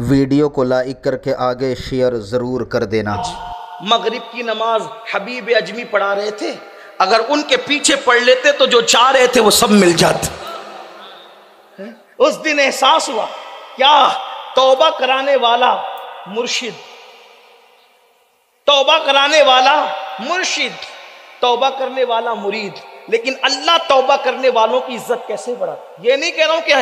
Video को like करके आगे शेयर ज़रूर कर देना। मगरिब की नमाज़ हबीब अजमी पढ़ा रहे थे। अगर उनके पीछे पढ़ लेते तो जो चाह रहे थे वो सब मिल जाते। उस दिन एहसास हुआ, क्या तौबा कराने वाला मुर्शिद, तौबा कराने वाला मुर्शिद, तौबा करने वाला मुरीद। लेकिन अल्लाह तौबा करने वालों की इज़्ज़त कैसे बढ़ा ये नहीं कह रहा हूँ कि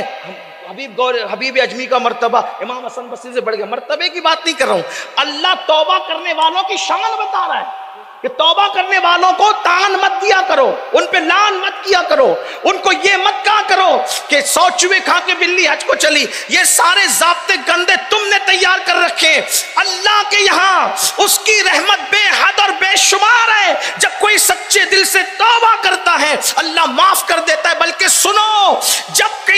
हबीब गौर, हबीब अजमी का मर्तबा, इमाम हसन बसी से बढ़ गया। मर्तबे की बात नहीं कर रहा हूँ। अल्लाह तौबा करने वालों की शान बता रहा है कि तौबा करने वालों को तान मत दिया करो, उन पे लान मत किया करो, उनको ये मत कहा करो कि सौ चुहे खा के बिल्ली हज को चली। ये सारे जाब्ते गंदे तुमने तैयार कर रखे अल्लाह के यहाँ उसकी रहमत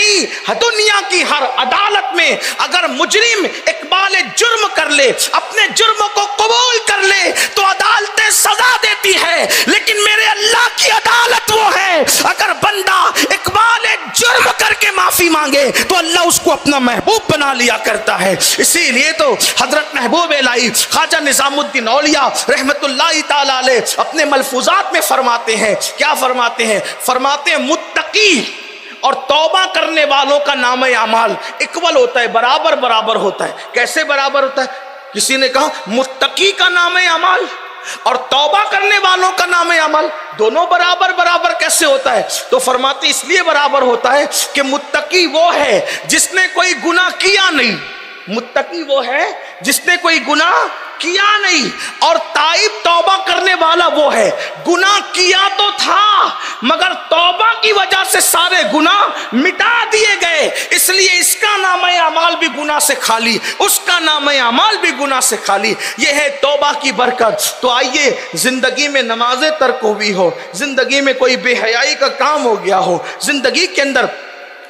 जब दुनिया की हर अदालत में अगर मुजरिम इकबाल जुर्म कर ले, अपने जुर्म को कबूल कर ले तो अदालतें सजा देती है। लेकिन मेरे अल्लाह की अदालत वो है। अगर बंदा इकबाल जुर्म करके माफ़ी मांगे तो अल्लाह उसको अपना महबूब बना लिया करता है। इसीलिए तो हज़रत महबूब लाई ख्वाजा निजामुद्दीन औलिया ताला अपने मलफूजात में फरमाते हैं। क्या फरमाते हैं? फरमाते हैं, मुत्तकी। और तौबा करने वालों का नाम अमाल। इक्वल होता है, बराबर बराबर होता है। कैसे बराबर होता है? किसी ने कहा, मुत्तकी का नाम अमाल और तौबा करने वालों का नाम अमल। दोनों बराबर बराबर कैसे होता है? तो फरमाते, इसलिए बराबर होता है कि मुत्तकी वो है जिसने कोई गुना किया नहीं। मुत्तकी वो है जिसने कोई गुना किया नहीं और ताइब तौबा वाला वो है। गुना किया तो था, मगर तौबा की वजह से सारे गुना मिटा दिए गए। इसलिए इसका नाम अमाल भी गुना से खाली, उसका नाम अमाल भी गुना से खाली। ये है तौबा की बरकत। तो आइए, ज़िंदगी में नमाजें तर्क हुई हो, ज़िंदगी में कोई बेहयाई का काम हो गया हो, ज़िंदगी के अंदर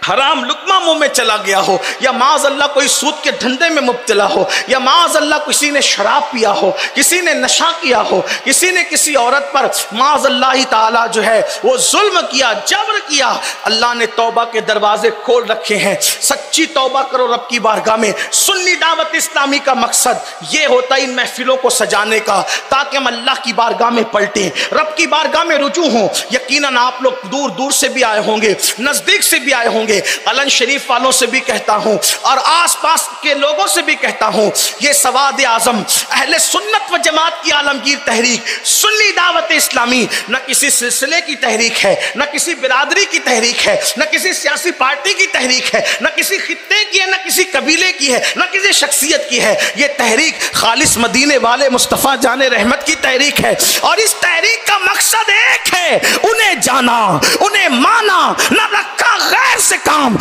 हराम लुकमा मुँह में चला गया हो, या माज अल्लाह कोई सूद के धंधे में मुबतला हो, या माज अल्लाह किसी ने शराब पिया हो, किसी ने नशा किया हो, किसी ने किसी औरत पर माज अल्लाह ताला जो है वो जुल्म किया, जबर किया, अल्लाह ने तौबा के दरवाजे खोल रखे हैं। सच्ची तौबा करो रब की बारगाह में। सुन्नी दावत इस्लामी का मकसद ये होता है इन महफिलों को सजाने का, ताकि हम अल्लाह की बारगाह में पलटें। रब की बारगाह में रुजू हों। यकीनन आप लोग दूर दूर से भी आए होंगे, नज़दीक से भी आए होंगे। होंगे अलन शरीफ वालों से भी कहता हूँ और आसपास के लोगों से भी कहता हूँ, ये सवाद आज़म, अहले सुन्नत व जमात की आलमगीर तहरीक, सुन्नी दावत इस्लामी, न किसी सिलसिले की तहरीक है, न किसी बिरादरी की तहरीक है, न किसी सियासी पार्टी की तहरीक है, न किसी खत्े की है, न किसी कबीले की है, न किसी शख्सियत की है। ये तहरीक खालिश मदीने वाले मुस्तफ़ा जान रहमत की तहरीक है और इस तहरीक का मकसद एक है, उन्हें जाना, उन्हें माना, न रखा गैर से काम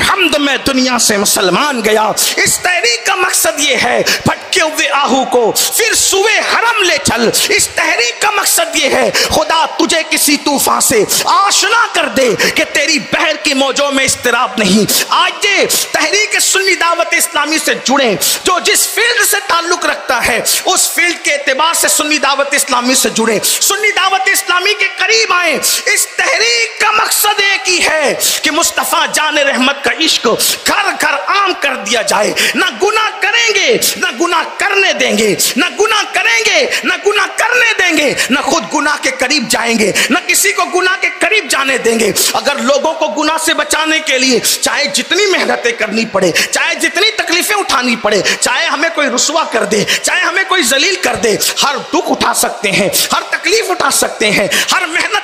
हमद, में दुनिया से मुसलमान गया। इस तहरीक का मकसद ये है भटके हुए आहू को फिर सुबह हरम ले चल। इस तहरीक का मकसद ये है, खुदा तुझे किसी तूफ़ान से आशना कर दे कि तेरी बहर की मौजों में इसतराब नहीं। आज ये तहरीक सुन्नी दावत इस्लामी से जुड़े, जो जिस फ़ील्ड से ताल्लुक रखता है, उस फ़ील्ड के एतबार से सुन्नी दावत इस्लामी से जुड़े। सुन्नी दावत इस्लामी के करीब आए। इस तहरीक का मकसद एक ही कि मुस्तफ़ा जान रहमत का इश्क घर घर आम कर दिया जाए। ना गुना करेंगे, ना गुना करने देंगे। ना गुना करेंगे, ना गुना करने देंगे। ना खुद गुना के करीब जाएँगे, ना किसी को गुना के करीब जाने देंगे। अगर लोगों को गुना से बचाने के लिए चाहे जितनी मेहनतें करनी पड़े, चाहे जितनी तकलीफें उठानी पड़े, चाहे हमें कोई रुसवा कर दे, चाहे हमें कोई जलील कर दे, हर दुख उठा सकते हैं, हर तकलीफ़ उठा सकते हैं, हर मेहनत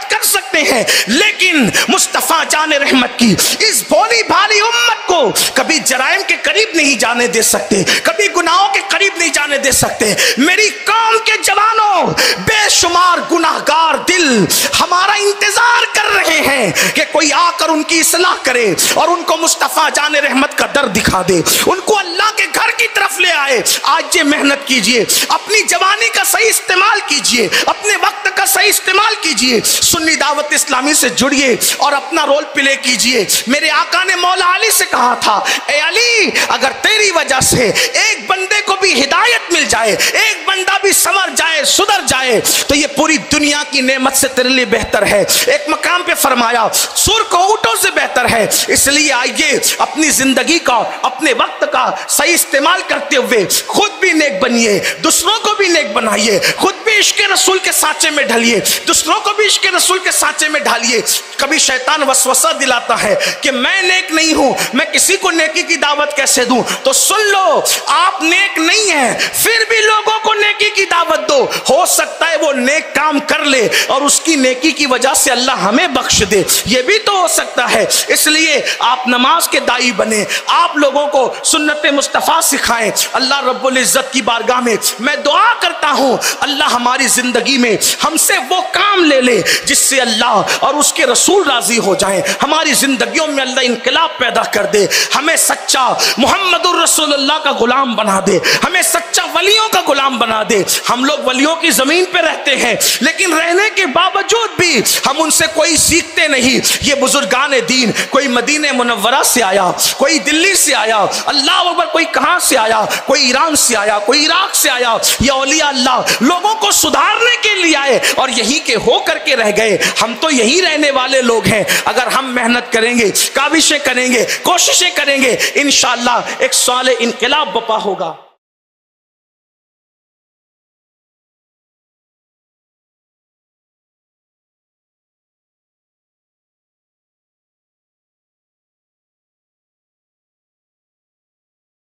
कर सकते हैं। लेकिन मुस्तफ़ा जान रहमत की, इस भोली भाली उम्मत को कभी जराइम के करीब नहीं जाने दे सकते, कभी गुनाहों के करीब नहीं जाने दे सकते। मेरी कौम के जवानों, बेशुमार गुनाहगार दिल हमारा इंतज़ार कर रहे हैं कि कोई आकर उनकी इसलाह करे और उनको मुस्तफ़ा जान रहमत का दर दिखा दे। उनको ले आए। आज ये मेहनत कीजिए। अपनी जवानी का सही इस्तेमाल कीजिए। अपने वक्त का सही इस्तेमाल कीजिए। सुन्नी दावत इस्लामी से जुड़िए और अपना रोल प्ले कीजिए। मेरे आका ने मौला अली से कहा था, ए अली, अगर तेरी वजह से एक बंदे को भी हिदायत मिल जाए, एक बंदा भी समर जाए, सुधर जाए तो ये पूरी दुनिया की नेमत से तेरे लिए बेहतर है। एक मकाम पे फरमाया, सुर को ऊँटों से बेहतर है। इसलिए आइए, अपनी ज़िंदगी का, अपने वक्त का सही इस्तेमाल करते हुए। खुद भी नेक बनिए, दूसरों को भी नेक बनाइए। खुद भी इश्क रसूल के साचे में ढलिए, दूसरों को भी इश्क रसूल के साचे में ढालिए। कभी शैतान वसवसा दिलाता है कि मैं नेक नहीं हूँ, मैं किसी को नेकी की दावत कैसे दूँ? तो सुन लो, आप नेक नहीं है, फिर भी लोगों को नेकी की दावत दो। हो सकता है वो नेक काम कर ले और उसकी नेकी की वजह से अल्लाह हमें बख्श दे। ये भी तो हो सकता है। इसलिए आप नमाज़ के दाई बने, आप लोगों को सुन्नत मुस्तफ़ा सिखाएँ। अल्लाह रब्बुल इज़्ज़त की बारगाह में मैं दुआ करता हूँ, अल्लाह हमारी ज़िंदगी में हमसे वो काम ले ले जिससे अल्लाह और उसके रसूल राज़ी हो जाएँ। हमारी ज़िंदगियों में अल्लाह इनकलाब पैदा कर दे। हमें सच्चा मोहम्मद रसूलुल्लाह का गुलाम बना दे। हमें सच्चा वलियों का गुलाम बना दे। हम लोग वलियों की ज़मीन पर रहते हैं, लेकिन रहने के बावजूद भी हम उनसे कोई सीखते नहीं। ये बुजुर्गान दीन कोई मदीन मुनव्वरा से आया, कोई दिल्ली से आया, अल्लाह अकबर कोई कहाँ से आया, कोई ईरान से आया, कोई इराक से आया। या औलिया अल्लाह लोगों को सुधारने के लिए आए और यहीं के हो करके रह गए। हम तो यही रहने वाले लोग हैं। अगर हम मेहनत करेंगे, काविशें करेंगे, कोशिशें करेंगे इन एक साल इनकलाब बपा होगा।